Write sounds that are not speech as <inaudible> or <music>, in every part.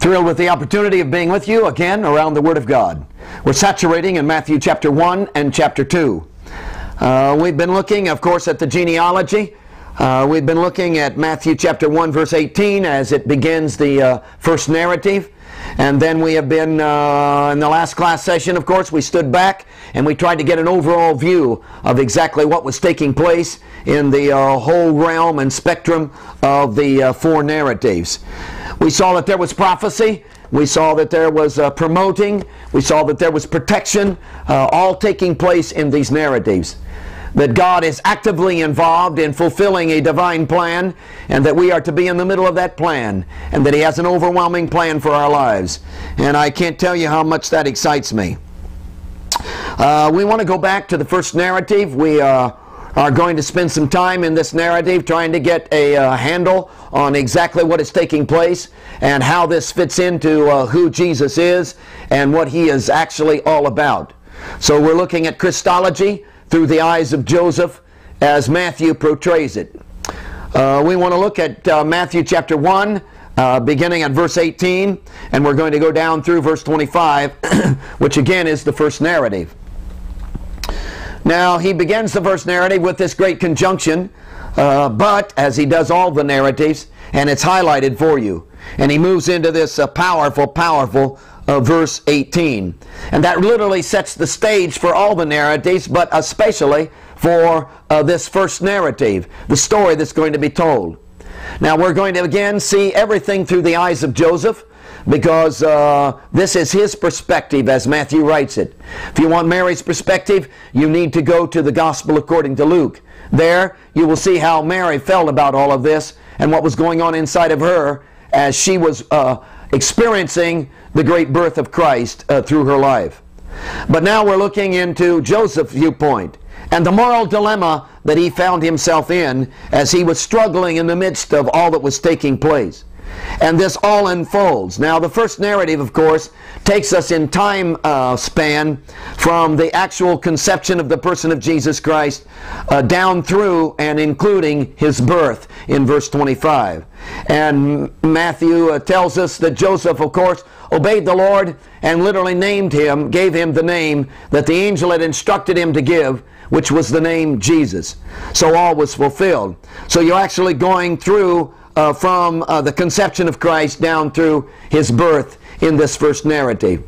Thrilled with the opportunity of being with you again around the Word of God. We're saturating in Matthew chapter 1 and chapter 2. Uh, we've been looking, of course, at the genealogy. Uh, we've been looking at Matthew chapter 1, verse 18, as it begins the uh, first narrative. And then we have been, uh, in the last class session, of course, we stood back and we tried to get an overall view of exactly what was taking place in the uh, whole realm and spectrum of the uh, four narratives. We saw that there was prophecy. We saw that there was uh, promoting. We saw that there was protection, uh, all taking place in these narratives. That God is actively involved in fulfilling a divine plan, and that we are to be in the middle of that plan, and that He has an overwhelming plan for our lives. And I can't tell you how much that excites me. Uh, we want to go back to the first narrative. We uh, are going to spend some time in this narrative trying to get a uh, handle on exactly what is taking place and how this fits into uh, who Jesus is and what he is actually all about. So we're looking at Christology through the eyes of Joseph as Matthew portrays it. Uh, we want to look at uh, Matthew chapter 1, uh, beginning at verse 18, and we're going to go down through verse 25, <clears throat> which again is the first narrative. Now, he begins the first narrative with this great conjunction, uh, but as he does all the narratives, and it's highlighted for you. And he moves into this uh, powerful, powerful uh, verse 18. And that literally sets the stage for all the narratives, but especially for uh, this first narrative, the story that's going to be told. Now, we're going to again see everything through the eyes of Joseph because uh, this is his perspective as Matthew writes it. If you want Mary's perspective, you need to go to the Gospel according to Luke. There, you will see how Mary felt about all of this and what was going on inside of her as she was uh, experiencing the great birth of Christ uh, through her life. But now we're looking into Joseph's viewpoint and the moral dilemma that he found himself in as he was struggling in the midst of all that was taking place. And this all unfolds. Now, the first narrative, of course, takes us in time uh, span from the actual conception of the person of Jesus Christ uh, down through and including his birth in verse 25. And Matthew uh, tells us that Joseph, of course, obeyed the Lord and literally named him, gave him the name that the angel had instructed him to give, which was the name Jesus. So all was fulfilled. So you're actually going through uh, from uh, the conception of Christ down through his birth in this first narrative.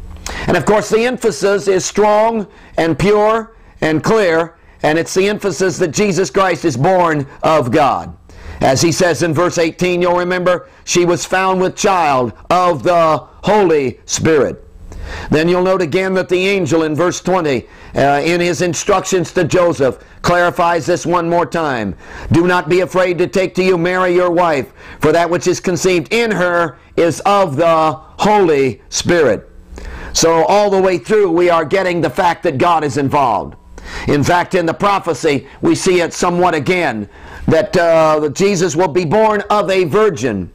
And of course, the emphasis is strong and pure and clear, and it's the emphasis that Jesus Christ is born of God. As he says in verse 18, you'll remember, she was found with child of the Holy Spirit. Then you'll note again that the angel in verse 20, uh, in his instructions to Joseph, clarifies this one more time. Do not be afraid to take to you Mary your wife, for that which is conceived in her is of the Holy Spirit. So all the way through we are getting the fact that God is involved. In fact, in the prophecy, we see it somewhat again that uh, Jesus will be born of a virgin.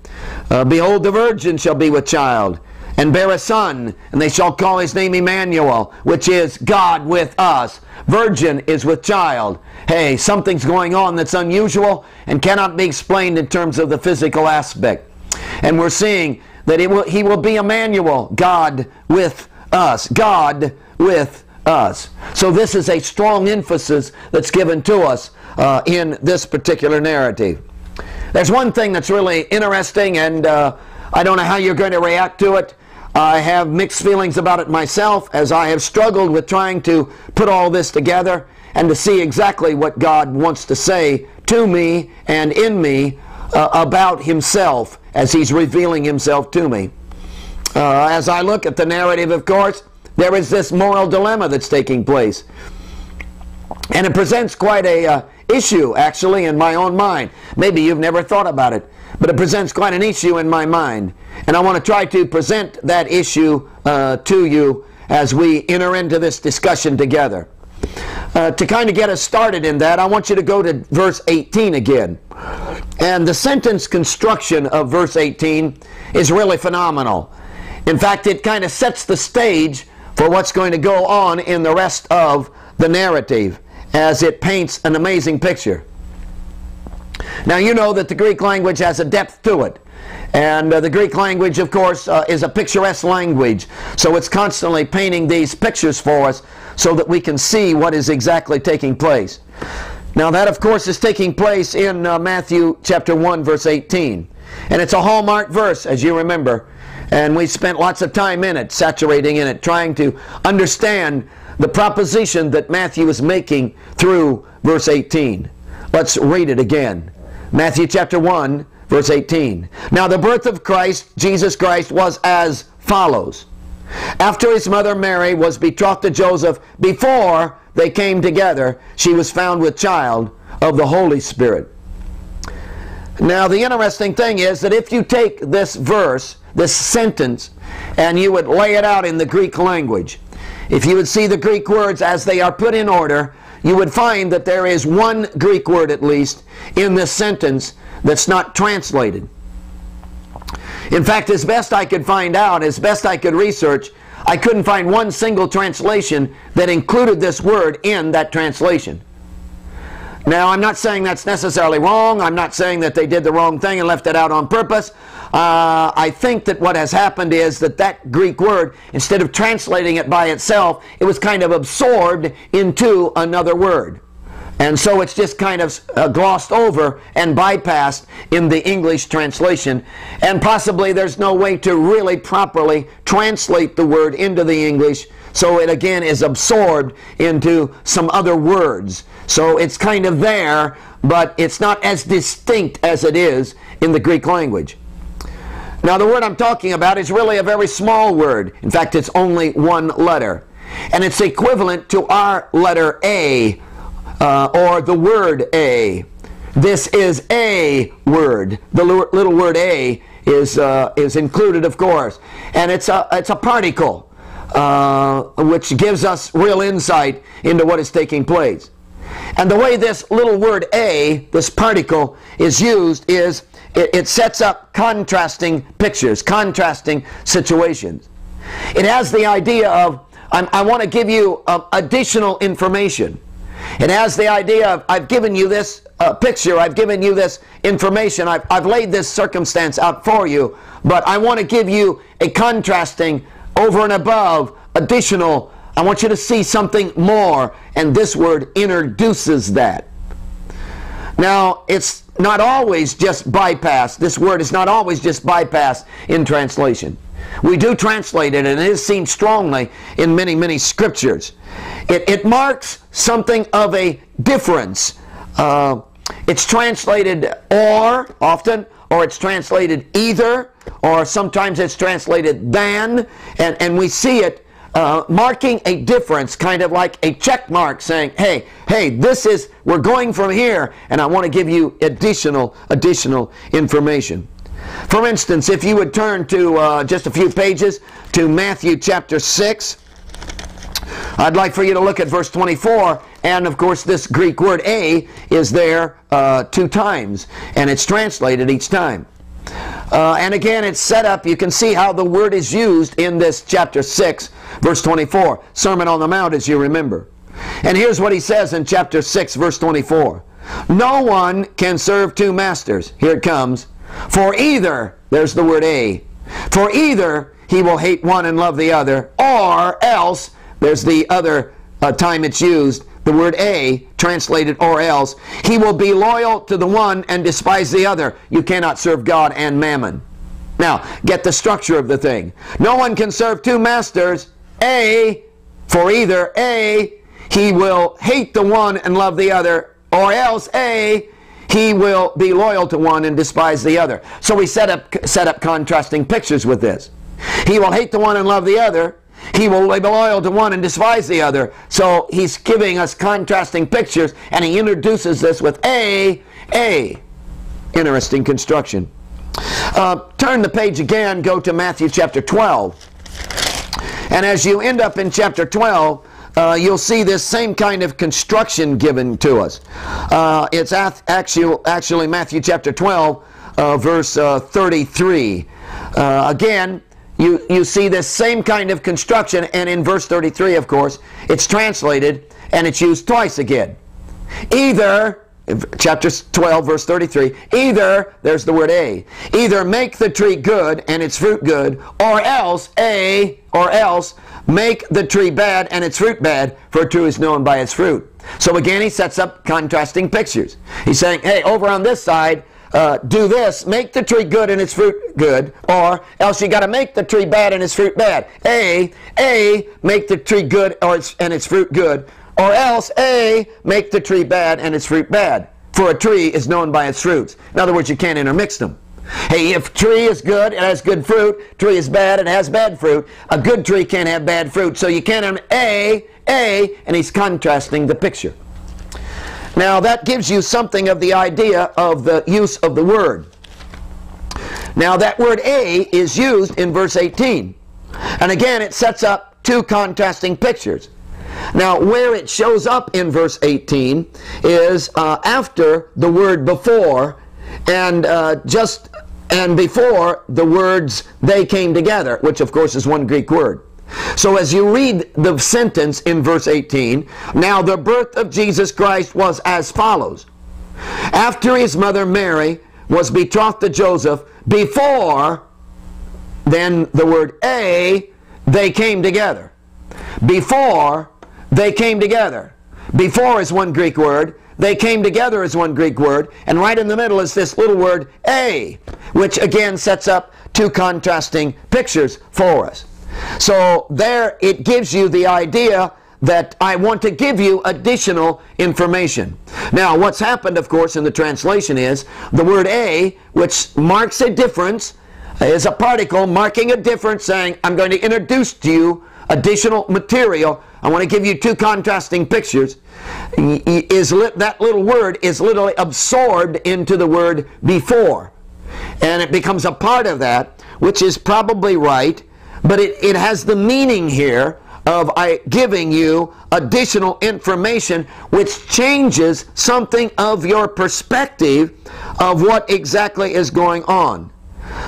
Uh, Behold, the virgin shall be with child and bear a son, and they shall call his name Emmanuel, which is God with us. Virgin is with child. Hey, something's going on that's unusual and cannot be explained in terms of the physical aspect. And we're seeing that it will, he will be Emmanuel, God with us. God with us. So this is a strong emphasis that's given to us uh, in this particular narrative. There's one thing that's really interesting, and uh, I don't know how you're going to react to it. I have mixed feelings about it myself as I have struggled with trying to put all this together and to see exactly what God wants to say to me and in me uh, about himself as he's revealing himself to me. Uh, as I look at the narrative, of course, there is this moral dilemma that's taking place. And it presents quite a uh, issue, actually, in my own mind. Maybe you've never thought about it, but it presents quite an issue in my mind. And I want to try to present that issue uh, to you as we enter into this discussion together. Uh, to kind of get us started in that, I want you to go to verse 18 again. And the sentence construction of verse 18 is really phenomenal. In fact, it kind of sets the stage for what's going to go on in the rest of the narrative as it paints an amazing picture. Now, you know that the Greek language has a depth to it. And uh, the Greek language, of course, uh, is a picturesque language. So it's constantly painting these pictures for us so that we can see what is exactly taking place. Now, that, of course, is taking place in uh, Matthew chapter 1, verse 18. And it's a hallmark verse, as you remember. And we spent lots of time in it, saturating in it, trying to understand the proposition that Matthew is making through verse 18. Let's read it again. Matthew chapter 1, verse 18. Now the birth of Christ, Jesus Christ, was as follows. After his mother Mary was betrothed to Joseph, before they came together, she was found with child of the Holy Spirit. Now, the interesting thing is that if you take this verse, this sentence, and you would lay it out in the Greek language, if you would see the Greek words as they are put in order, you would find that there is one Greek word at least in this sentence that's not translated. In fact, as best I could find out, as best I could research, I couldn't find one single translation that included this word in that translation. Now, I'm not saying that's necessarily wrong. I'm not saying that they did the wrong thing and left it out on purpose. Uh, I think that what has happened is that that Greek word, instead of translating it by itself, it was kind of absorbed into another word. And so it's just kind of uh, glossed over and bypassed in the English translation. And possibly there's no way to really properly translate the word into the English so it again is absorbed into some other words. So it's kind of there, but it's not as distinct as it is in the Greek language. Now, the word I'm talking about is really a very small word. In fact, it's only one letter. And it's equivalent to our letter A, uh, or the word A. This is a word. The little word A is, uh, is included, of course. And it's a, it's a particle uh, which gives us real insight into what is taking place. And the way this little word a, this particle, is used is it, it sets up contrasting pictures, contrasting situations. It has the idea of, I'm, i want to give you uh, additional information. It has the idea of, I've given you this uh, picture, I've given you this information, I've, I've laid this circumstance out for you, but I want to give you a contrasting over and above additional. I want you to see something more, and this word introduces that. Now, it's not always just bypass. This word is not always just bypass in translation. We do translate it, and it is seen strongly in many, many scriptures. It, it marks something of a difference. Uh, it's translated or often, or it's translated either, or sometimes it's translated than, and, and we see it uh, marking a difference, kind of like a check mark saying, hey, hey, this is, we're going from here, and I want to give you additional, additional information. For instance, if you would turn to uh, just a few pages to Matthew chapter 6, I'd like for you to look at verse 24, and of course, this Greek word a is there uh, two times, and it's translated each time. Uh, and again, it's set up, you can see how the word is used in this chapter 6, verse 24. Sermon on the Mount, as you remember. And here's what he says in chapter 6, verse 24. No one can serve two masters. Here it comes. For either, there's the word a, for either he will hate one and love the other, or else, there's the other uh, time it's used, the word a, translated or else, he will be loyal to the one and despise the other. You cannot serve God and mammon. Now, get the structure of the thing. No one can serve two masters. A, for either A, he will hate the one and love the other, or else A, he will be loyal to one and despise the other. So we set up, set up contrasting pictures with this. He will hate the one and love the other, he will be loyal to one and despise the other. So he's giving us contrasting pictures, and he introduces this with A, A. Interesting construction. Uh, turn the page again, go to Matthew chapter 12. And as you end up in chapter 12, uh, you'll see this same kind of construction given to us. Uh, it's actually, actually Matthew chapter 12, uh, verse uh, 33. Uh, again, you, you see this same kind of construction, and in verse 33, of course, it's translated and it's used twice again. Either, chapter 12, verse 33. Either, there's the word A, either make the tree good and its fruit good, or else, A, or else, make the tree bad and its fruit bad, for a tree is known by its fruit. So again, he sets up contrasting pictures. He's saying, hey, over on this side, uh, do this, make the tree good and its fruit good, or else you got to make the tree bad and its fruit bad. A, A, make the tree good or its, and its fruit good, or else A, make the tree bad and its fruit bad. For a tree is known by its fruits. In other words, you can't intermix them. Hey, if tree is good, it has good fruit. Tree is bad, it has bad fruit. A good tree can't have bad fruit. So you can't have A, A, and he's contrasting the picture. Now that gives you something of the idea of the use of the word. Now that word A is used in verse 18. And again, it sets up two contrasting pictures. Now, where it shows up in verse 18 is uh, after the word before and uh, just and before the words they came together, which of course is one Greek word. So as you read the sentence in verse 18, now the birth of Jesus Christ was as follows. After his mother Mary was betrothed to Joseph, before, then the word A, they came together. Before they came together. Before is one Greek word. They came together is one Greek word. And right in the middle is this little word A, which again sets up two contrasting pictures for us. So there it gives you the idea that I want to give you additional information. Now, what's happened, of course, in the translation is the word a, which marks a difference, is a particle marking a difference, saying, I'm going to introduce to you additional material. I want to give you two contrasting pictures. Is that little word is literally absorbed into the word before. And it becomes a part of that, which is probably right but it, it has the meaning here of I giving you additional information which changes something of your perspective of what exactly is going on.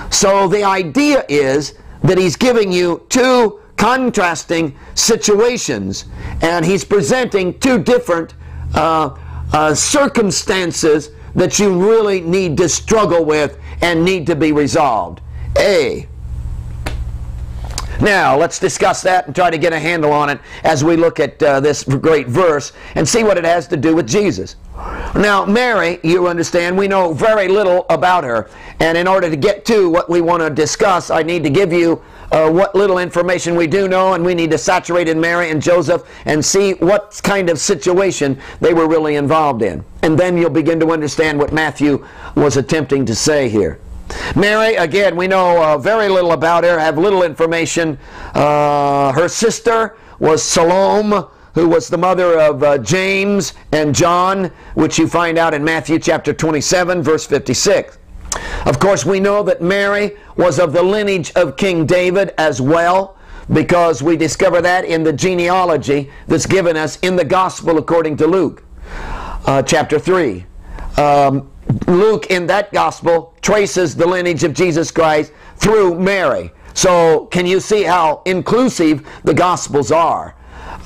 So the idea is that he's giving you two contrasting situations and he's presenting two different uh, uh, circumstances that you really need to struggle with and need to be resolved. A, now, let's discuss that and try to get a handle on it as we look at uh, this great verse and see what it has to do with Jesus. Now, Mary, you understand, we know very little about her. And in order to get to what we want to discuss, I need to give you uh, what little information we do know, and we need to saturate in Mary and Joseph and see what kind of situation they were really involved in. And then you'll begin to understand what Matthew was attempting to say here. Mary, again, we know uh, very little about her, have little information. Uh, her sister was Salome, who was the mother of uh, James and John, which you find out in Matthew chapter 27, verse 56. Of course, we know that Mary was of the lineage of King David as well, because we discover that in the genealogy that's given us in the Gospel according to Luke, uh, chapter 3. Um, Luke in that gospel traces the lineage of Jesus Christ through Mary. So can you see how inclusive the gospels are?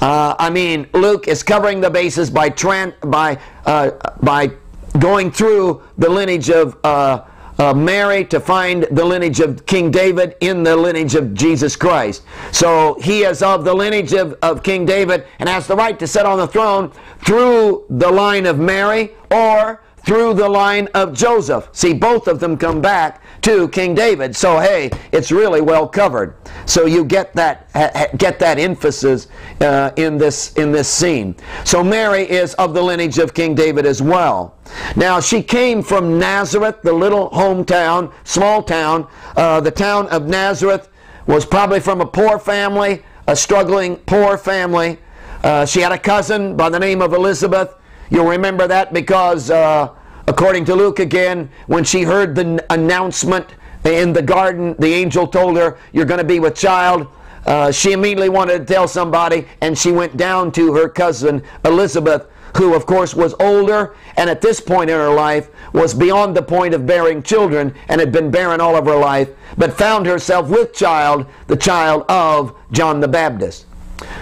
Uh, I mean, Luke is covering the bases by by uh, by going through the lineage of uh, uh, Mary to find the lineage of King David in the lineage of Jesus Christ. So he is of the lineage of, of King David and has the right to sit on the throne through the line of Mary or through the line of Joseph. See, both of them come back to King David. So hey, it's really well covered. So you get that get that emphasis uh, in this in this scene. So Mary is of the lineage of King David as well. Now she came from Nazareth, the little hometown, small town. Uh, the town of Nazareth was probably from a poor family, a struggling poor family. Uh, she had a cousin by the name of Elizabeth. You'll remember that because, uh, according to Luke again, when she heard the announcement in the garden, the angel told her, You're going to be with child. Uh, she immediately wanted to tell somebody, and she went down to her cousin Elizabeth, who, of course, was older and at this point in her life was beyond the point of bearing children and had been barren all of her life, but found herself with child, the child of John the Baptist.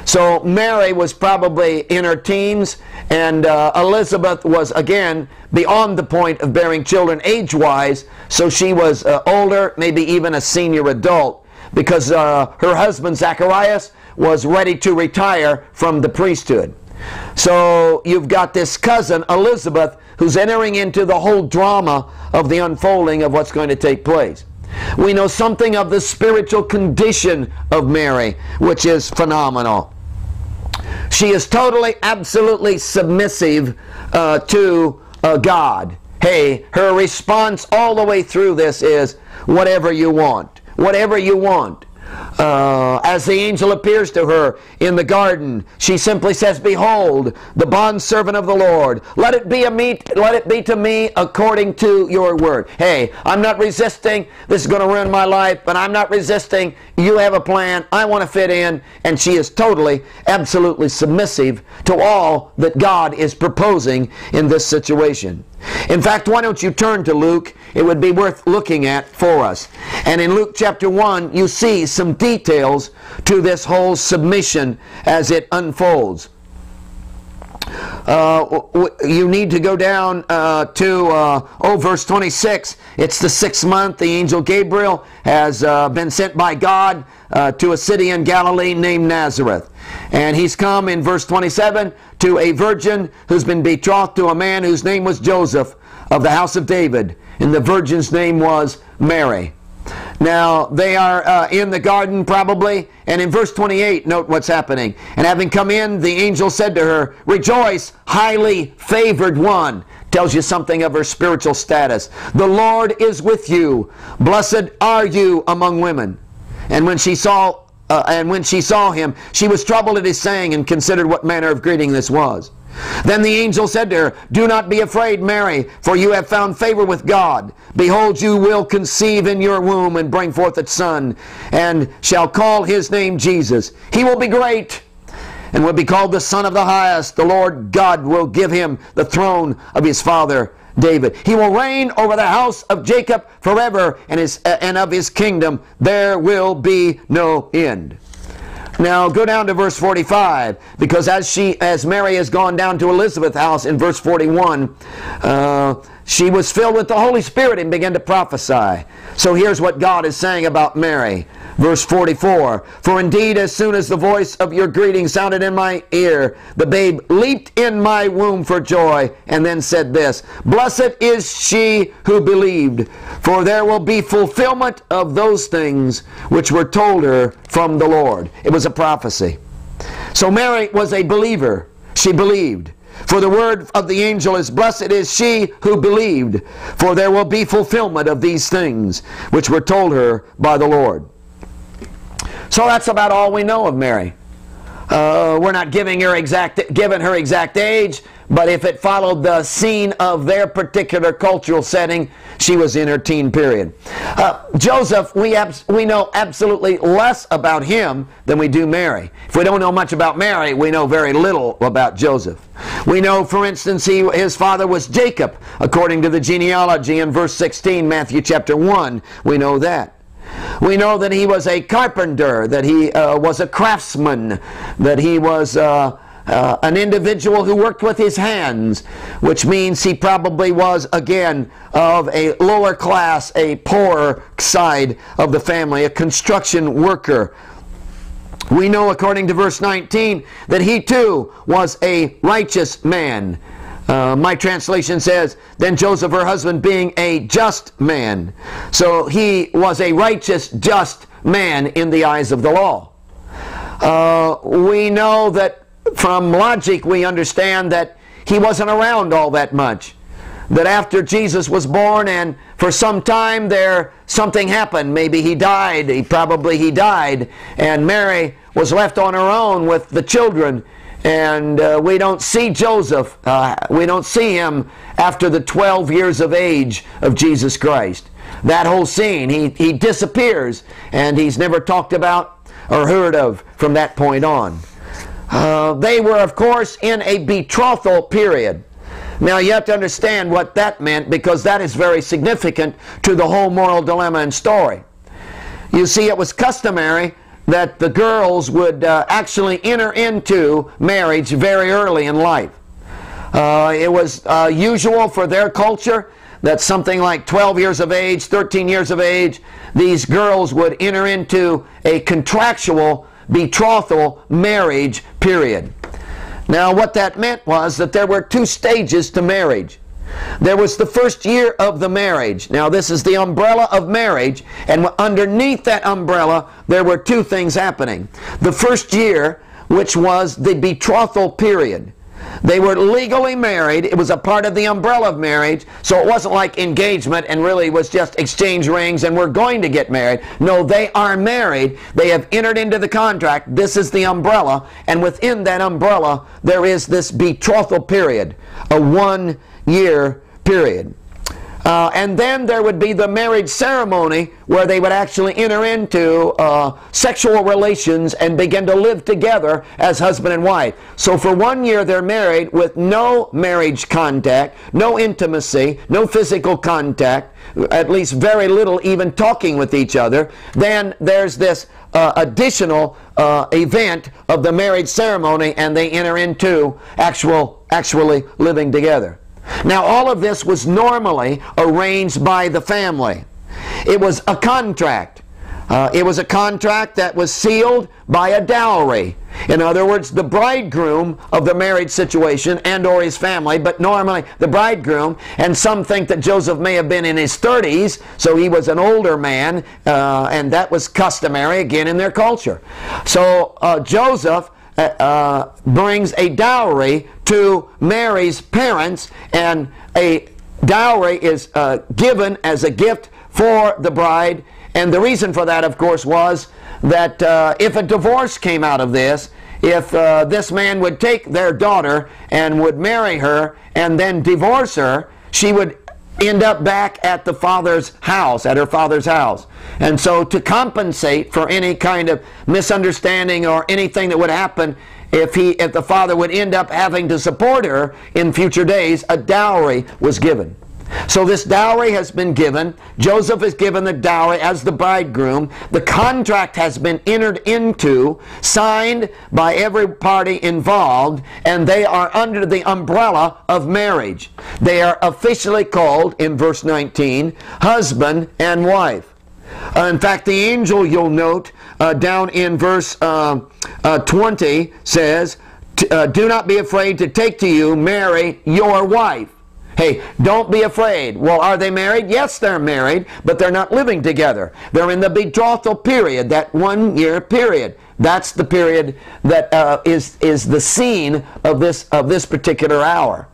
So Mary was probably in her teens, and uh, Elizabeth was again beyond the point of bearing children age wise, so she was uh, older, maybe even a senior adult, because uh, her husband Zacharias was ready to retire from the priesthood. So you've got this cousin, Elizabeth, who's entering into the whole drama of the unfolding of what's going to take place. We know something of the spiritual condition of Mary, which is phenomenal. She is totally, absolutely submissive uh, to uh, God. Hey, her response all the way through this is whatever you want. Whatever you want. Uh, as the angel appears to her in the garden, she simply says, Behold, the bondservant of the Lord. Let it be a meet, let it be to me according to your word. Hey, I'm not resisting. This is going to ruin my life, but I'm not resisting. You have a plan. I want to fit in. And she is totally, absolutely submissive to all that God is proposing in this situation. In fact, why don't you turn to Luke? It would be worth looking at for us. And in Luke chapter 1, you see some details to this whole submission as it unfolds. Uh, you need to go down uh, to, uh, oh, verse 26. It's the sixth month. The angel Gabriel has uh, been sent by God uh, to a city in Galilee named Nazareth. And he's come in verse 27 to a virgin who's been betrothed to a man whose name was Joseph of the house of David. And the virgin's name was Mary. Now, they are uh, in the garden probably, and in verse 28, note what's happening. And having come in, the angel said to her, Rejoice, highly favored one. Tells you something of her spiritual status. The Lord is with you. Blessed are you among women. And when she saw uh, and when she saw him, she was troubled at his saying and considered what manner of greeting this was. Then the angel said to her, Do not be afraid, Mary, for you have found favor with God. Behold, you will conceive in your womb and bring forth a son, and shall call his name Jesus. He will be great and will be called the Son of the Highest. The Lord God will give him the throne of his father David. He will reign over the house of Jacob forever, and, his, uh, and of his kingdom there will be no end. Now go down to verse 45 because as she as Mary has gone down to Elizabeth's house in verse 41, uh, she was filled with the Holy Spirit and began to prophesy. So here's what God is saying about Mary. Verse 44 For indeed, as soon as the voice of your greeting sounded in my ear, the babe leaped in my womb for joy, and then said this Blessed is she who believed, for there will be fulfillment of those things which were told her from the Lord. It was a prophecy. So Mary was a believer. She believed. For the word of the angel is, Blessed is she who believed, for there will be fulfillment of these things which were told her by the Lord. So that's about all we know of Mary. Uh, we're not giving her exact given her exact age, but if it followed the scene of their particular cultural setting, she was in her teen period. Uh, Joseph, we we know absolutely less about him than we do Mary. If we don't know much about Mary, we know very little about Joseph. We know, for instance, he, his father was Jacob, according to the genealogy in verse 16, Matthew chapter 1. We know that. We know that he was a carpenter, that he uh, was a craftsman, that he was uh, uh, an individual who worked with his hands, which means he probably was, again, of a lower class, a poorer side of the family, a construction worker. We know, according to verse 19, that he too was a righteous man. Uh, my translation says, then Joseph, her husband, being a just man. So he was a righteous, just man in the eyes of the law. Uh, we know that from logic we understand that he wasn't around all that much. That after Jesus was born and for some time there something happened. Maybe he died. He probably he died. And Mary was left on her own with the children and uh, we don't see Joseph, uh, we don't see him after the 12 years of age of Jesus Christ. That whole scene, he, he disappears and he's never talked about or heard of from that point on. Uh, they were, of course, in a betrothal period. Now, you have to understand what that meant because that is very significant to the whole moral dilemma and story. You see, it was customary that the girls would uh, actually enter into marriage very early in life. Uh, it was uh, usual for their culture that something like 12 years of age, 13 years of age, these girls would enter into a contractual betrothal marriage period. Now, what that meant was that there were two stages to marriage. There was the first year of the marriage. Now, this is the umbrella of marriage, and underneath that umbrella, there were two things happening. The first year, which was the betrothal period. They were legally married. It was a part of the umbrella of marriage. So it wasn't like engagement and really was just exchange rings and we're going to get married. No, they are married. They have entered into the contract. This is the umbrella. And within that umbrella, there is this betrothal period, a one year period. Uh, and then there would be the marriage ceremony where they would actually enter into uh, sexual relations and begin to live together as husband and wife. So for one year they're married with no marriage contact, no intimacy, no physical contact, at least very little even talking with each other. Then there's this uh, additional uh, event of the marriage ceremony and they enter into actual, actually living together. Now, all of this was normally arranged by the family. It was a contract. Uh, it was a contract that was sealed by a dowry. In other words, the bridegroom of the marriage situation and or his family, but normally the bridegroom, and some think that Joseph may have been in his 30s, so he was an older man, uh, and that was customary again in their culture. So uh, Joseph uh, uh, brings a dowry to Mary's parents, and a dowry is uh, given as a gift for the bride. And the reason for that, of course, was that uh, if a divorce came out of this, if uh, this man would take their daughter and would marry her and then divorce her, she would end up back at the father's house, at her father's house. And so to compensate for any kind of misunderstanding or anything that would happen if he if the father would end up having to support her in future days, a dowry was given. So this dowry has been given. Joseph is given the dowry as the bridegroom. The contract has been entered into, signed by every party involved, and they are under the umbrella of marriage. They are officially called, in verse 19, husband and wife. Uh, in fact, the angel, you'll note, uh, down in verse uh, uh 20 says, uh, Do not be afraid to take to you Mary, your wife Hey, don't be afraid. Well, are they married? Yes, they're married, but they're not living together. They're in the betrothal period, that one year period. That's the period that uh, is is the scene of this of this particular hour.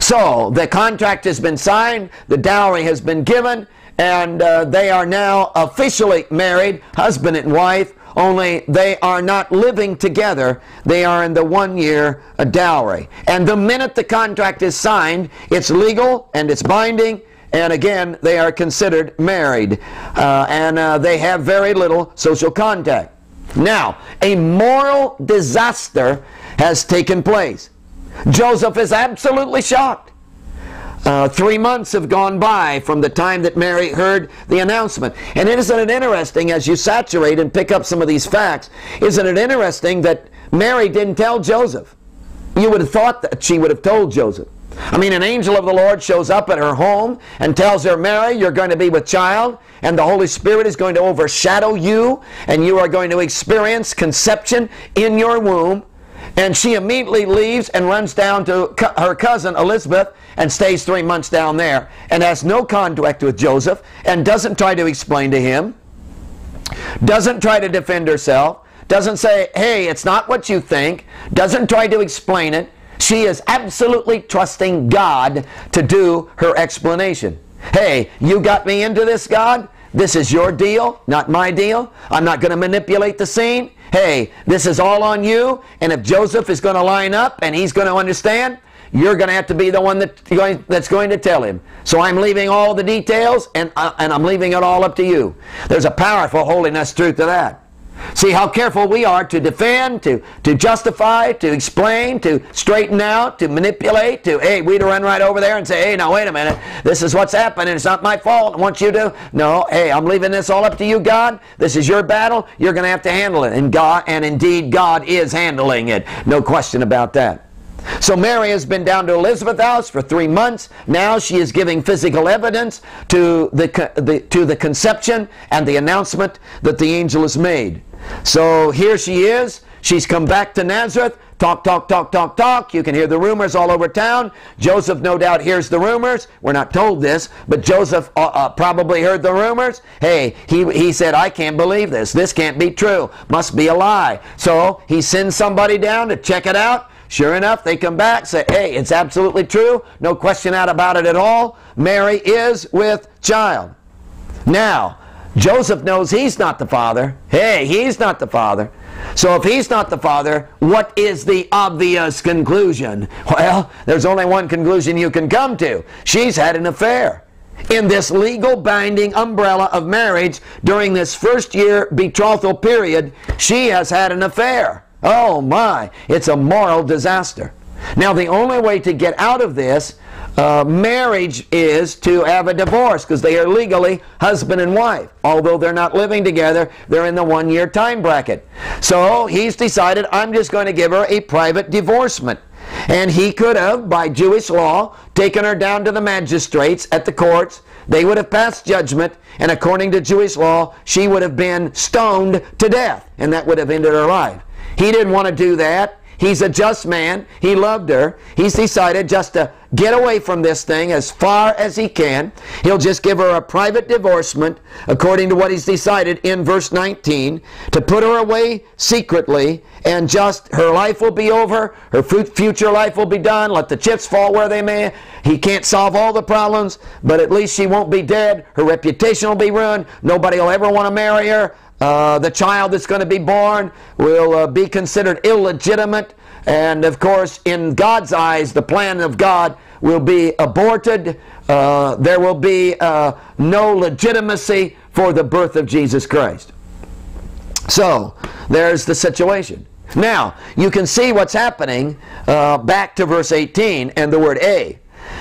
So the contract has been signed, the dowry has been given, and uh, they are now officially married, husband and wife only they are not living together. They are in the one year dowry. And the minute the contract is signed, it's legal and it's binding. And again, they are considered married. Uh, and uh, they have very little social contact. Now, a moral disaster has taken place. Joseph is absolutely shocked. Uh, three months have gone by from the time that Mary heard the announcement. And isn't it interesting, as you saturate and pick up some of these facts, isn't it interesting that Mary didn't tell Joseph? You would have thought that she would have told Joseph. I mean, an angel of the Lord shows up at her home and tells her, Mary, you're going to be with child, and the Holy Spirit is going to overshadow you, and you are going to experience conception in your womb. And she immediately leaves and runs down to her cousin Elizabeth and stays three months down there and has no contact with Joseph and doesn't try to explain to him, doesn't try to defend herself, doesn't say, hey, it's not what you think, doesn't try to explain it. She is absolutely trusting God to do her explanation. Hey, you got me into this, God? This is your deal, not my deal. I'm not going to manipulate the scene. Hey, this is all on you. And if Joseph is going to line up and he's going to understand, you're going to have to be the one that that's going to tell him. So I'm leaving all the details and, uh, and I'm leaving it all up to you. There's a powerful holiness truth to that. See how careful we are to defend, to, to justify, to explain, to straighten out, to manipulate, to, hey, we'd run right over there and say, hey, now wait a minute, this is what's happening, it's not my fault, I want you to, no, hey, I'm leaving this all up to you, God, this is your battle, you're going to have to handle it, and God, and indeed God is handling it, no question about that. So Mary has been down to Elizabeth house for three months. Now she is giving physical evidence to the, the, to the conception and the announcement that the angel has made. So here she is. She's come back to Nazareth. Talk, talk, talk, talk, talk. You can hear the rumors all over town. Joseph, no doubt, hears the rumors. We're not told this, but Joseph uh, uh, probably heard the rumors. Hey, he, he said, I can't believe this. This can't be true. Must be a lie. So he sends somebody down to check it out. Sure enough, they come back, say, hey, it's absolutely true. No question out about it at all. Mary is with child. Now, Joseph knows he's not the father. Hey, he's not the father. So if he's not the father, what is the obvious conclusion? <laughs> Well, there's only one conclusion you can come to. She's had an affair. In this legal binding umbrella of marriage during this first year betrothal period, she has had an affair. Oh my, it's a moral disaster. Now, the only way to get out of this uh, marriage is to have a divorce because they are legally husband and wife. Although they're not living together, they're in the one year time bracket. So he's decided, I'm just going to give her a private divorcement. And he could have, by Jewish law, taken her down to the magistrates at the courts. They would have passed judgment, and according to Jewish law, she would have been stoned to death, and that would have ended her life. He didn't want to do that. He's a just man. He loved her. He's decided just to get away from this thing as far as he can. He'll just give her a private divorcement, according to what he's decided in verse 19, to put her away secretly, and just her life will be over. Her future life will be done. Let the chips fall where they may. He can't solve all the problems, but at least she won't be dead. Her reputation will be ruined. Nobody will ever want to marry her. Uh, the child that's going to be born will uh, be considered illegitimate. And of course, in God's eyes, the plan of God will be aborted. Uh, there will be uh, no legitimacy for the birth of Jesus Christ. So, there's the situation. Now, you can see what's happening uh, back to verse 18 and the word A.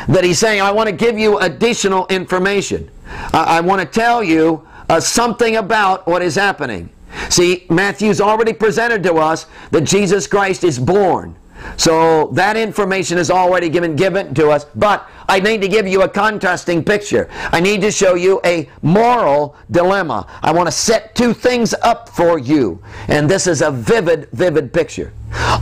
That he's saying, I want to give you additional information. I want to tell you uh, something about what is happening. See, Matthew's already presented to us that Jesus Christ is born. So that information is already given given to us, but I need to give you a contrasting picture. I need to show you a moral dilemma. I want to set two things up for you. And this is a vivid, vivid picture.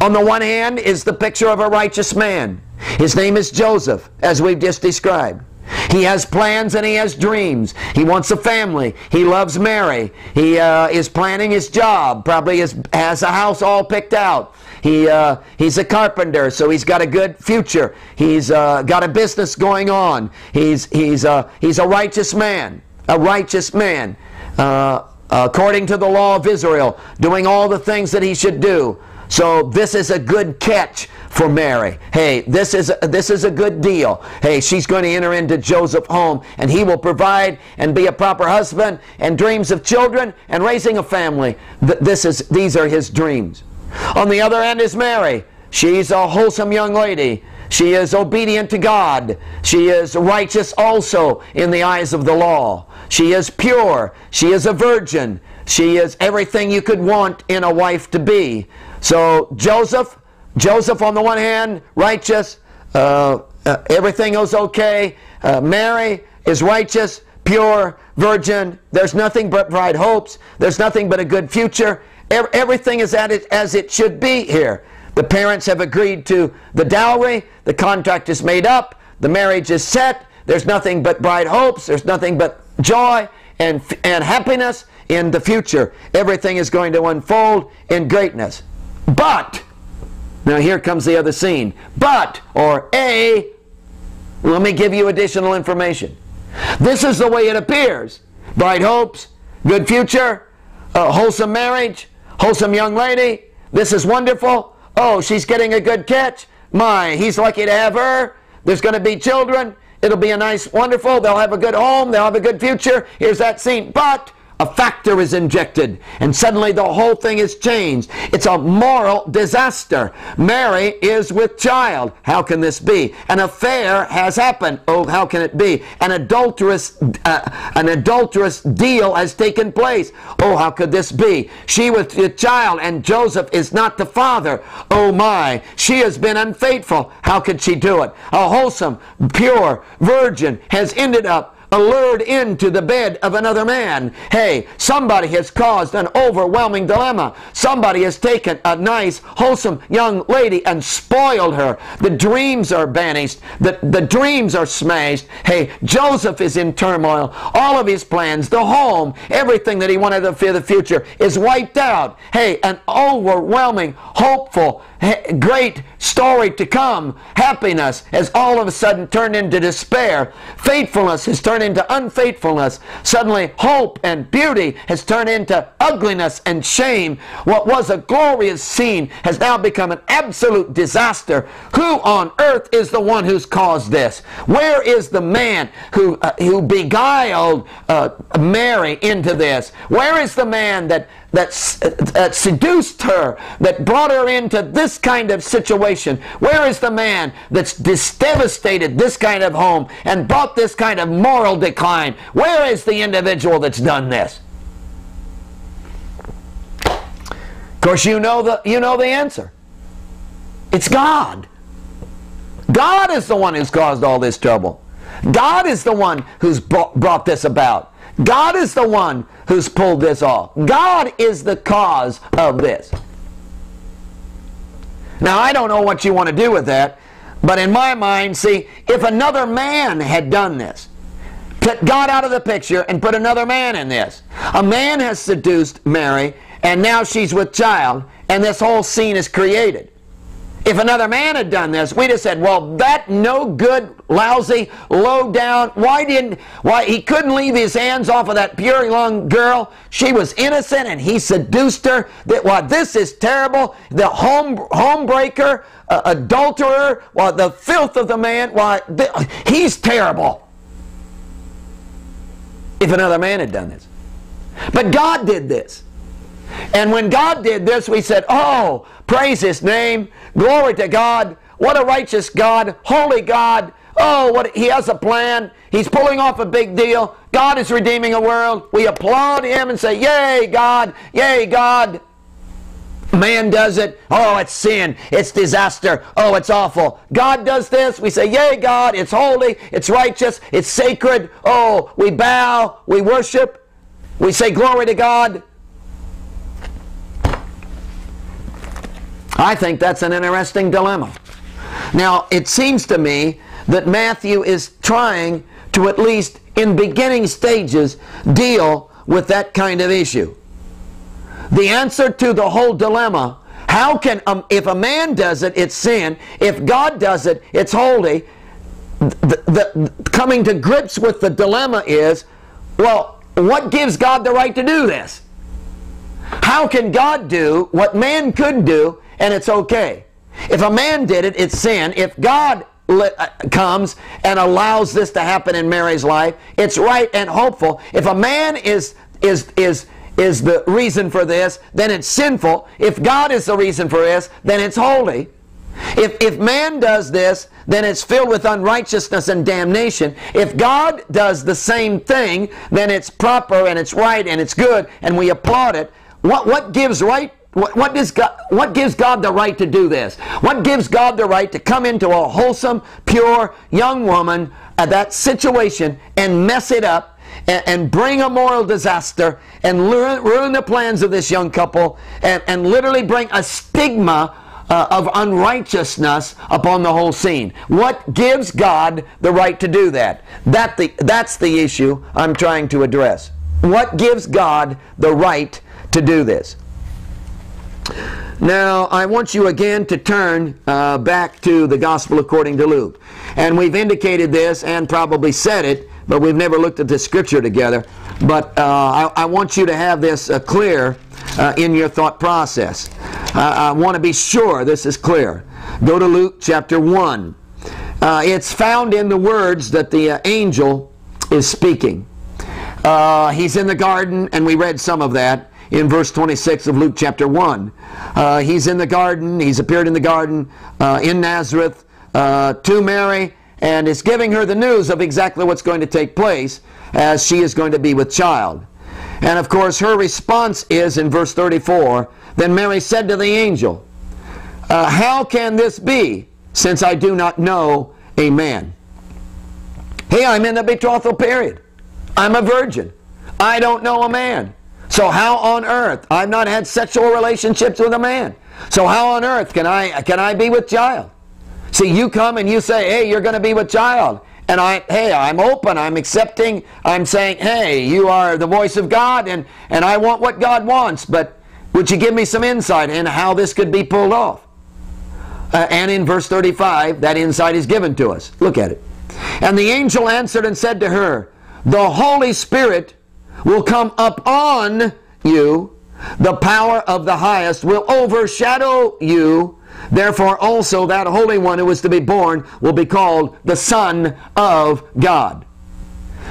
On the one hand is the picture of a righteous man. His name is Joseph, as we've just described. He has plans and he has dreams. He wants a family. He loves Mary. He uh, is planning his job. Probably is, has a house all picked out. He, uh, he's a carpenter, so he's got a good future. He's uh, got a business going on. He's, he's, uh, he's a righteous man. A righteous man. Uh, according to the law of Israel, doing all the things that he should do. So this is a good catch for Mary. Hey, this is a, this is a good deal. Hey, she's going to enter into Joseph's home and he will provide and be a proper husband and dreams of children and raising a family. This is these are his dreams. On the other end is Mary. She's a wholesome young lady. She is obedient to God. She is righteous also in the eyes of the law. She is pure. She is a virgin. She is everything you could want in a wife to be. So Joseph, Joseph on the one hand, righteous, uh, uh, everything is okay. Uh, Mary is righteous, pure, virgin. There's nothing but bright hopes. There's nothing but a good future. everything is at it as it should be here. The parents have agreed to the dowry. The contract is made up. The marriage is set. There's nothing but bright hopes. There's nothing but joy and, and happiness in the future. Everything is going to unfold in greatness. But, now here comes the other scene. But, or A, let me give you additional information. This is the way it appears. Bright hopes, good future, wholesome marriage, wholesome young lady. This is wonderful. Oh, she's getting a good catch. My, he's lucky to have her. There's going to be children. It'll be a nice, wonderful. They'll have a good home. They'll have a good future. Here's that scene. But a factor is injected, and suddenly the whole thing is changed. It's a moral disaster. Mary is with child. How can this be? An affair has happened. Oh, how can it be? An adulterous, uh, an adulterous deal has taken place. Oh, how could this be? She with the child, and Joseph is not the father. Oh my, she has been unfaithful. How could she do it? A wholesome, pure virgin has ended up allured into the bed of another man. Hey, somebody has caused an overwhelming dilemma. Somebody has taken a nice, wholesome young lady and spoiled her. The dreams are banished. The, the dreams are smashed. Hey, Joseph is in turmoil. All of his plans, the home, everything that he wanted for the future is wiped out. Hey, an overwhelming, hopeful, great story to come, happiness, has all of a sudden turned into despair. Faithfulness has turned into unfaithfulness. Suddenly, hope and beauty has turned into ugliness and shame. What was a glorious scene has now become an absolute disaster. Who on earth is the one who's caused this? Where is the man who, uh, who beguiled uh, Mary into this? Where is the man that that, that seduced her, that brought her into this kind of situation? Where is the man that's devastated this kind of home and brought this kind of moral decline? Where is the individual that's done this? Of course, you know the, you know the answer. It's God. God is the one who's caused all this trouble. God is the one who's brought this about. God is the one who's pulled this off. God is the cause of this. Now, I don't know what you want to do with that, but in my mind, see, if another man had done this, put God out of the picture and put another man in this. A man has seduced Mary, and now she's with child, and this whole scene is created. If another man had done this, we'd have said, well, that no good, lousy, low down, why didn't, why, he couldn't leave his hands off of that pure young girl. She was innocent and he seduced her. That, why, this is terrible. The home, homebreaker, uh, adulterer, why, the filth of the man, why, he's terrible. If another man had done this. But God did this. And when God did this, we said, oh, praise his name. Glory to God. What a righteous God, holy God. Oh, what he has a plan. He's pulling off a big deal. God is redeeming a world. We applaud him and say, Yay, God! Yay, God! Man does it. Oh, it's sin. It's disaster. Oh, it's awful. God does this. We say, Yay, God. It's holy. It's righteous. It's sacred. Oh, we bow. We worship. We say, Glory to God. I think that's an interesting dilemma. Now, it seems to me that Matthew is trying to at least in beginning stages deal with that kind of issue. The answer to the whole dilemma, how can, um, if a man does it, it's sin. If God does it, it's holy. The, the, coming to grips with the dilemma is, well, what gives God the right to do this? How can God do what man could do and it's okay. If a man did it, it's sin. If God uh, comes and allows this to happen in Mary's life, it's right and hopeful. If a man is is is is the reason for this, then it's sinful. If God is the reason for this, then it's holy. If, if man does this, then it's filled with unrighteousness and damnation. If God does the same thing, then it's proper and it's right and it's good and we applaud it. What, what gives right what, what, does God, what gives God the right to do this? What gives God the right to come into a wholesome, pure young woman at that situation and mess it up and, and bring a moral disaster and ruin, ruin, the plans of this young couple and, and literally bring a stigma uh, of unrighteousness upon the whole scene? What gives God the right to do that? that the, that's the issue I'm trying to address. What gives God the right to do this? Now, I want you again to turn uh, back to the Gospel according to Luke. And we've indicated this and probably said it, but we've never looked at the scripture together. But uh, I, I, want you to have this uh, clear uh, in your thought process. I want to be sure this is clear. Go to Luke chapter 1. Uh, it's found in the words that the uh, angel is speaking. He's in the garden, and we read some of that in verse 26 of Luke chapter 1. Uh, he's in the garden, he's appeared in the garden uh, in Nazareth uh, to Mary, and is giving her the news of exactly what's going to take place as she is going to be with child. And of course, her response is in verse 34 Then Mary said to the angel, uh, How can this be, since I do not know a man? Hey, I'm in the betrothal period. I'm a virgin. I don't know a man. So how on earth? I've not had sexual relationships with a man. So how on earth can I can I be with child? See, you come and you say, "Hey, you're going to be with child." And I, hey, I'm open. I'm accepting. I'm saying, "Hey, you are the voice of God and and I want what God wants, but would you give me some insight in how this could be pulled off?" Uh, and in verse 35, that insight is given to us. Look at it. And the angel answered and said to her, The Holy Spirit will come upon you. The power of the highest will overshadow you. Therefore, also that Holy One who is to be born will be called the Son of God.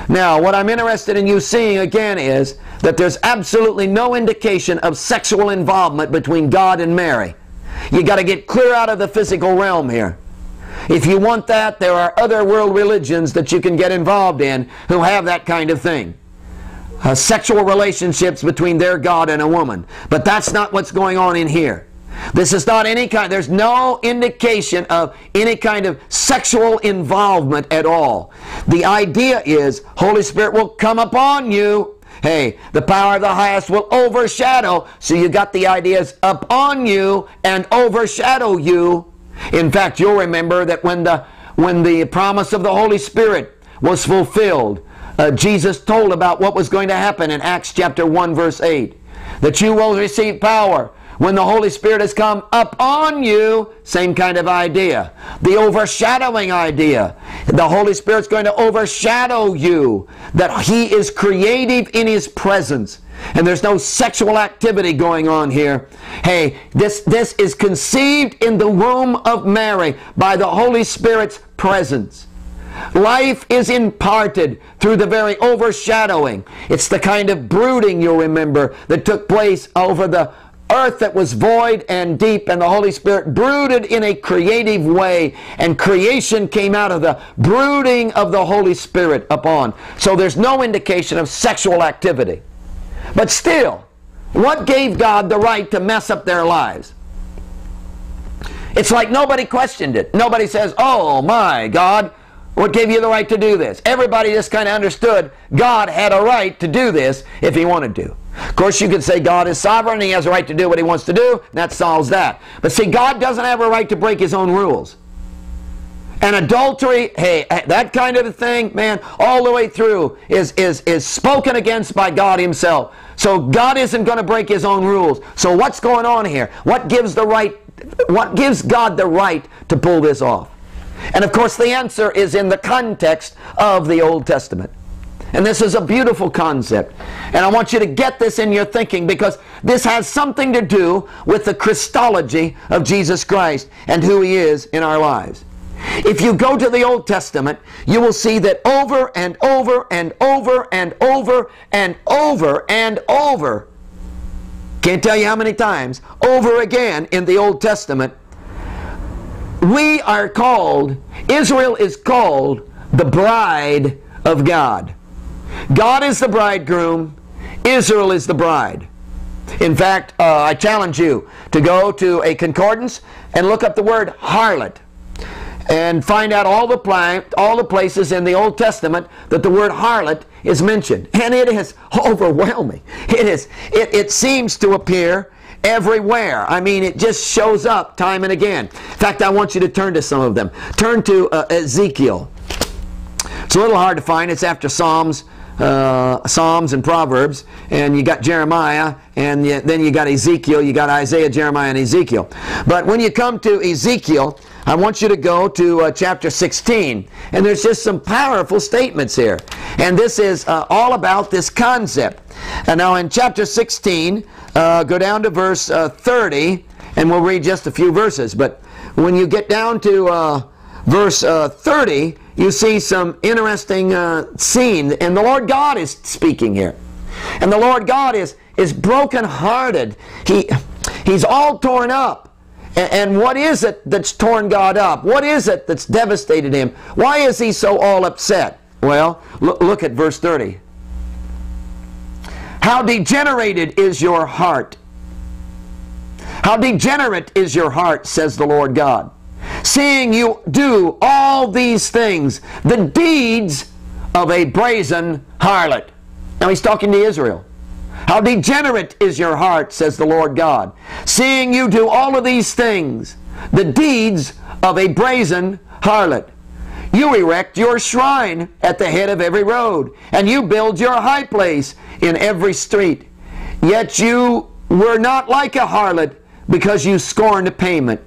Now, what I'm interested in you seeing again is that there's absolutely no indication of sexual involvement between God and Mary. You got to get clear out of the physical realm here. If you want that, there are other world religions that you can get involved in who have that kind of thing. Uh, sexual relationships between their God and a woman. But that's not what's going on in here. This is not any kind, there's no indication of any kind of sexual involvement at all. The idea is Holy Spirit will come upon you. Hey, the power of the highest will overshadow. So you got the ideas upon you and overshadow you in fact, you'll remember that when the, when the promise of the Holy Spirit was fulfilled, uh, Jesus told about what was going to happen in Acts chapter 1 verse 8. That you will receive power when the Holy Spirit has come upon you, same kind of idea. The overshadowing idea. The Holy Spirit's going to overshadow you. That He is creative in His presence and there's no sexual activity going on here. Hey, this, this is conceived in the womb of Mary by the Holy Spirit's presence. Life is imparted through the very overshadowing. It's the kind of brooding, you'll remember, that took place over the earth that was void and deep, and the Holy Spirit brooded in a creative way, and creation came out of the brooding of the Holy Spirit upon. So there's no indication of sexual activity. But still, what gave God the right to mess up their lives? It's like nobody questioned it. Nobody says, oh my God, what gave you the right to do this? Everybody just kind of understood God had a right to do this if he wanted to. Of course, you could say God is sovereign and he has a right to do what he wants to do, and that solves that. But see, God doesn't have a right to break his own rules. And adultery, hey, eh, that kind of a thing, man, all the way through is, is, is spoken against by God himself. So God isn't going to break his own rules. So what's going on here? What gives the right what gives God the right to pull this off? And of course the answer is in the context of the Old Testament. And this is a beautiful concept. And I want you to get this in your thinking because this has something to do with the Christology of Jesus Christ and who he is in our lives. If you go to the Old Testament, you will see that over and over and over and over and over and over, can't tell you how many times, over again in the Old Testament, we are called, Israel is called the bride of God. God is the bridegroom, Israel is the bride. In fact, uh, I challenge you to go to a concordance and look up the word harlot and find out all the, all the places in the Old Testament that the word harlot is mentioned. And it is <laughs> overwhelming. It is. It, it seems to appear everywhere. I mean, it just shows up time and again. In fact, I want you to turn to some of them. Turn to uh, Ezekiel. It's a little hard to find. It's after Psalms. Uh, Psalms and Proverbs, and you got Jeremiah, and you, then you got Ezekiel, you got Isaiah, Jeremiah, and Ezekiel. But when you come to Ezekiel, I want you to go to uh, chapter 16. And there's just some powerful statements here. And this is uh, all about this concept. And now in chapter 16, uh, go down to verse uh, 30, and we'll read just a few verses. But when you get down to uh, verse uh, 30, you see some interesting scene, and the Lord God is speaking here. And the Lord God is, is brokenhearted. He, he's all torn up. And, what is it that's torn God up? What is it that's devastated him? Why is he so all upset? Well, look, look at verse 30. How degenerated is your heart? How degenerate is your heart, says the Lord God. Seeing you do all these things, the deeds of a brazen harlot. Now he's talking to Israel. How degenerate is your heart, says the Lord God, seeing you do all of these things, the deeds of a brazen harlot. You erect your shrine at the head of every road, and you build your high place in every street. Yet you were not like a harlot because you scorned payment.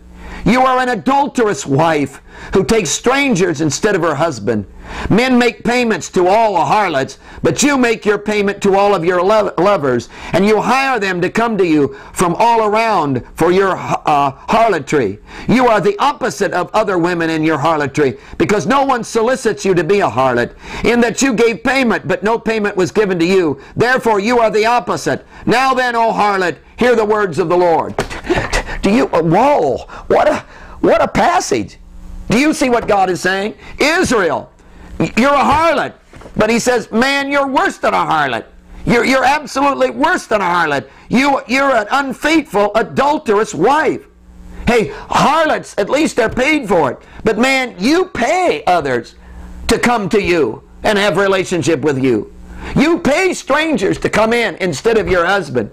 You are an adulterous wife who takes strangers instead of her husband. Men make payments to all the harlots, but you make your payment to all of your lo lovers, and you hire them to come to you from all around for your uh, harlotry. You are the opposite of other women in your harlotry, because no one solicits you to be a harlot, in that you gave payment, but no payment was given to you. Therefore, you are the opposite. Now then, O harlot, hear the words of the Lord. Do you, uh, whoa, what a, what a passage. Do you see what God is saying? Israel, you're a harlot. But he says, man, you're worse than a harlot. You're, you're absolutely worse than a harlot. You, you're an unfaithful, adulterous wife. Hey, harlots, at least they're paid for it. But man, you pay others to come to you and have relationship with you. You pay strangers to come in instead of your husband.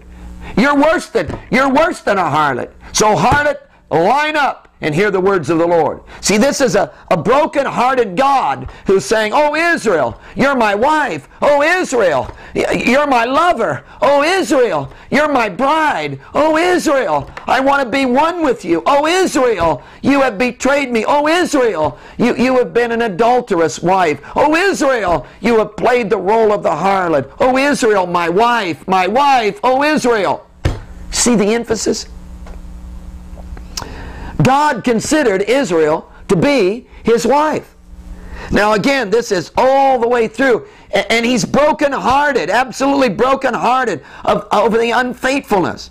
You're worse than you're worse than a harlot. So harlot, line up and hear the words of the Lord. See, this is a, a broken-hearted God who's saying, Oh, Israel, you're my wife. Oh, Israel, you're my lover. Oh, Israel, you're my bride. Oh, Israel, I want to be one with you. Oh, Israel, you have betrayed me. Oh, Israel, you, you have been an adulterous wife. Oh, Israel, you have played the role of the harlot. Oh, Israel, my wife, my wife. Oh, Israel. See the emphasis? God considered Israel to be his wife. Now, again, this is all the way through. And he's broken-hearted, absolutely broken-hearted over the unfaithfulness.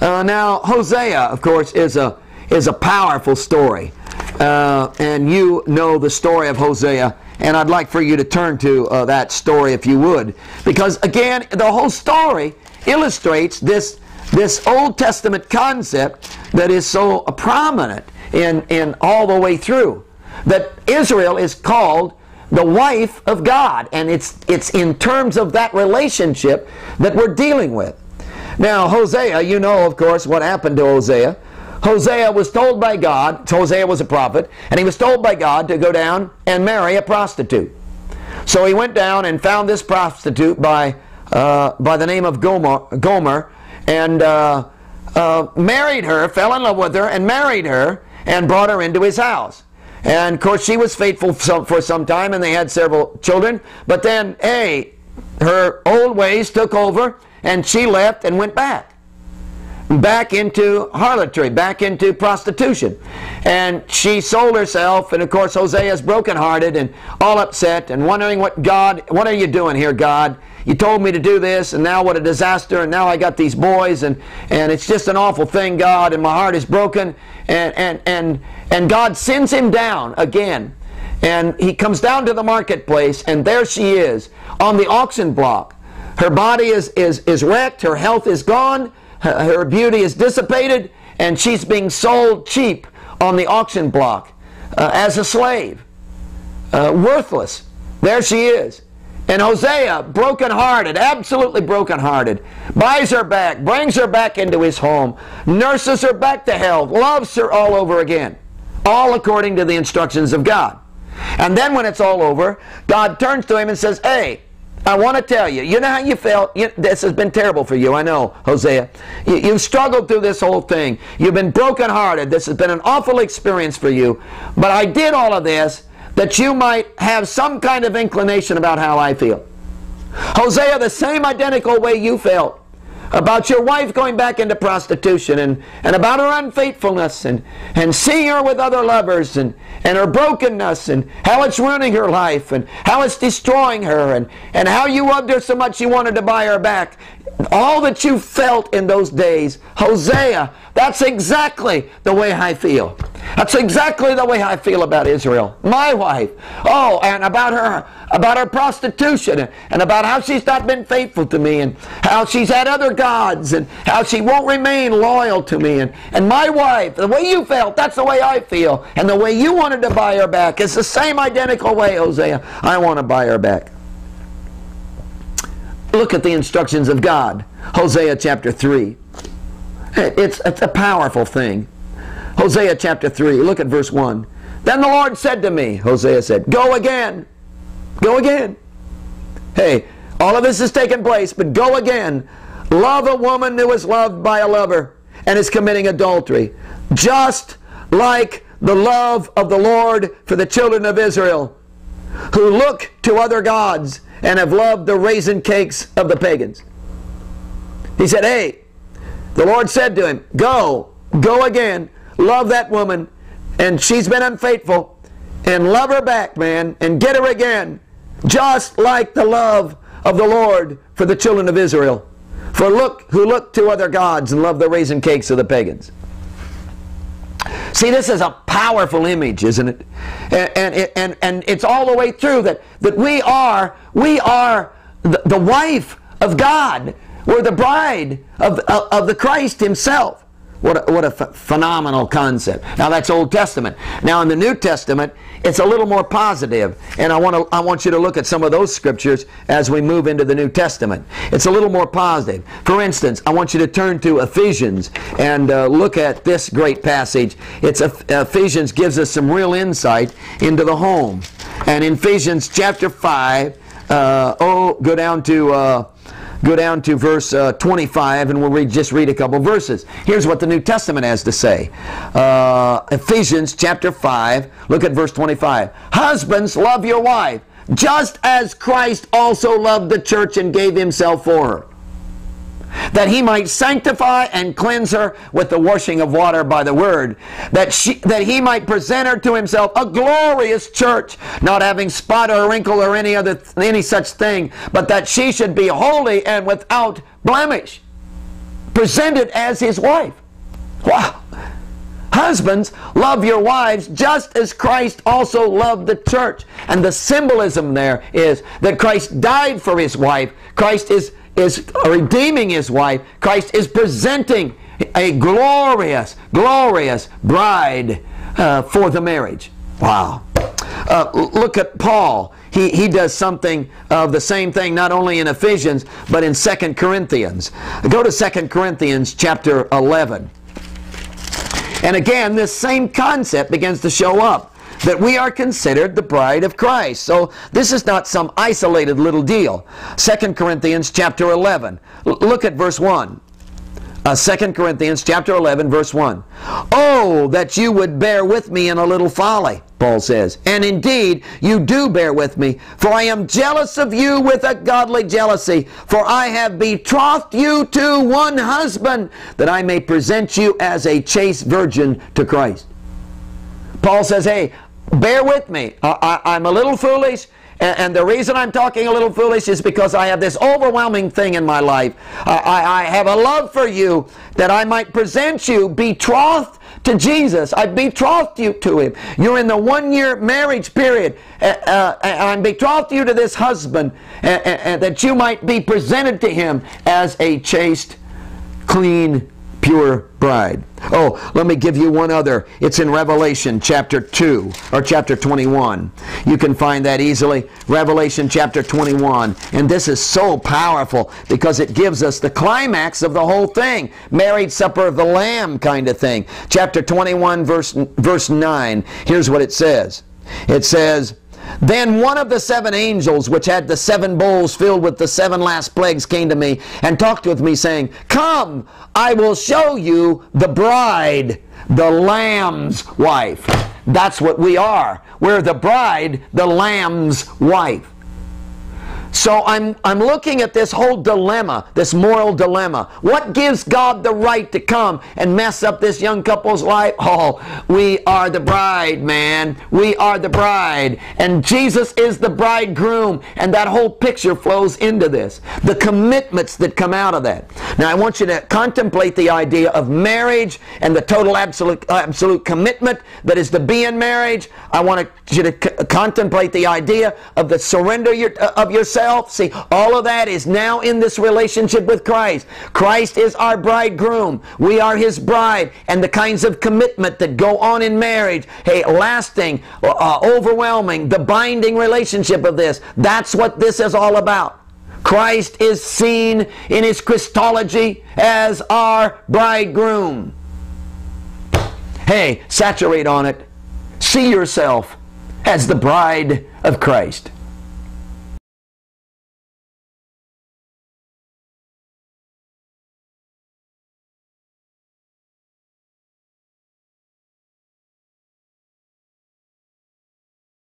Uh, now, Hosea, of course, is a, is a powerful story. Uh, and you know the story of Hosea. And I'd like for you to turn to uh, that story if you would. Because, again, the whole story illustrates this this Old Testament concept that is so prominent in, in all the way through. That Israel is called the wife of God. And it's, it's in terms of that relationship that we're dealing with. Now, Hosea, you know, of course, what happened to Hosea. Hosea was told by God, Hosea was a prophet, and he was told by God to go down and marry a prostitute. So he went down and found this prostitute by, uh, by the name of Gomer, Gomer and uh, uh, married her, fell in love with her, and married her, and brought her into his house. And of course, she was faithful for some time, and they had several children. But then, A, her old ways took over, and she left and went back. Back into harlotry, back into prostitution. And she sold herself, and of course, Hosea is brokenhearted and all upset and wondering what God, what are you doing here, God? You told me to do this, and now what a disaster, and now I got these boys, and, and it's just an awful thing, God, and my heart is broken. And, and, and, and God sends him down again. And he comes down to the marketplace, and there she is on the auction block. Her body is, is, is wrecked, her health is gone, her, her beauty is dissipated, and she's being sold cheap on the auction block uh, as a slave. Uh, worthless. There she is. And Hosea, brokenhearted, absolutely brokenhearted, buys her back, brings her back into his home, nurses her back to health, loves her all over again, all according to the instructions of God. And then when it's all over, God turns to him and says, Hey, I want to tell you, you know how you felt? You, this has been terrible for you, I know, Hosea. You, you've struggled through this whole thing. You've been brokenhearted. This has been an awful experience for you. But I did all of this that you might have some kind of inclination about how I feel. Hosea, the same identical way you felt about your wife going back into prostitution and, and about her unfaithfulness and, and seeing her with other lovers and, and her brokenness and how it's ruining her life and how it's destroying her and, and how you loved her so much you wanted to buy her back. All that you felt in those days, Hosea, that's exactly the way I feel. That's exactly the way I feel about Israel, my wife. Oh, and about her, about her prostitution, and about how she's not been faithful to me, and how she's had other gods, and how she won't remain loyal to me. And, and my wife, the way you felt, that's the way I feel. And the way you wanted to buy her back is the same identical way, Hosea. I want to buy her back. Look at the instructions of God. Hosea chapter 3. It's, it's a powerful thing. Hosea chapter 3, look at verse 1. Then the Lord said to me, Hosea said, Go again. Go again. Hey, all of this is taking place, but go again. Love a woman who is loved by a lover and is committing adultery. Just like the love of the Lord for the children of Israel, who look to other gods and have loved the raisin cakes of the pagans. He said, Hey, the Lord said to him, Go, go again, love that woman, and she's been unfaithful, and love her back, man, and get her again, just like the love of the Lord for the children of Israel. For look, who look to other gods and love the raisin cakes of the pagans. See, this is a powerful image, isn't it? And, and, and, and it's all the way through that, that we are, we are the, the wife of God. We're the bride of, of, of the Christ himself. What a, what a phenomenal concept. Now that's Old Testament. Now in the New Testament, it's a little more positive, and I want to I want you to look at some of those scriptures as we move into the New Testament. It's a little more positive. For instance, I want you to turn to Ephesians and uh, look at this great passage. It's Ephesians gives us some real insight into the home, and in Ephesians chapter five. Uh, oh, go down to. Uh, Go down to verse uh, 25 and we'll read, just read a couple verses. Here's what the New Testament has to say. Uh, Ephesians chapter 5, look at verse 25. Husbands, love your wife, just as Christ also loved the church and gave himself for her that he might sanctify and cleanse her with the washing of water by the word, that, she, that he might present her to himself a glorious church, not having spot or wrinkle or any other any such thing, but that she should be holy and without blemish, presented as his wife. Wow. Husbands, love your wives just as Christ also loved the church. And the symbolism there is that Christ died for his wife. Christ is is redeeming his wife. Christ is presenting a glorious, glorious bride uh, for the marriage. Wow. Uh, look at Paul. He, he does something of the same thing not only in Ephesians but in 2 Corinthians. Go to 2 Corinthians chapter 11. And again, this same concept begins to show up that we are considered the bride of Christ. So this is not some isolated little deal. 2 Corinthians chapter 11. L look at verse 1. Uh, 2 Corinthians chapter 11 verse 1. Oh, that you would bear with me in a little folly, Paul says. And indeed, you do bear with me, for I am jealous of you with a godly jealousy, for I have betrothed you to one husband, that I may present you as a chaste virgin to Christ. Paul says, hey, bear with me. I, am a little foolish. And, the reason I'm talking a little foolish is because I have this overwhelming thing in my life. I, I, have a love for you that I might present you betrothed to Jesus. I betrothed you to Him. You're in the one year marriage period. Uh, I'm betrothed you to this husband uh, that you might be presented to Him as a chaste, clean pure bride. Oh, let me give you one other. It's in Revelation chapter 2 or chapter 21. You can find that easily. Revelation chapter 21. And this is so powerful because it gives us the climax of the whole thing. Married supper of the Lamb kind of thing. Chapter 21 verse, verse 9. Here's what it says. It says, then one of the seven angels, which had the seven bowls filled with the seven last plagues, came to me and talked with me, saying, Come, I will show you the bride, the Lamb's wife. That's what we are. We're the bride, the Lamb's wife. So I'm, I'm looking at this whole dilemma, this moral dilemma. What gives God the right to come and mess up this young couple's life? <laughs> Oh, we are the bride, man. We are the bride. And Jesus is the bridegroom. And that whole picture flows into this. The commitments that come out of that. Now I want you to contemplate the idea of marriage and the total absolute, absolute commitment that is to be in marriage. I want you to contemplate the idea of the surrender your, of yourself See, all of that is now in this relationship with Christ. Christ is our bridegroom. We are his bride. And the kinds of commitment that go on in marriage, hey, lasting, uh, overwhelming, the binding relationship of this, that's what this is all about. Christ is seen in his Christology as our bridegroom. Hey, saturate on it. See yourself as the bride of Christ.